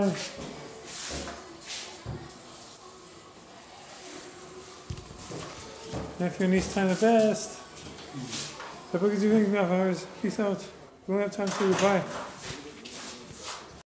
down. Nephew and niece time the best. The book is doing half hours. Peace out. We won't have time to say goodbye.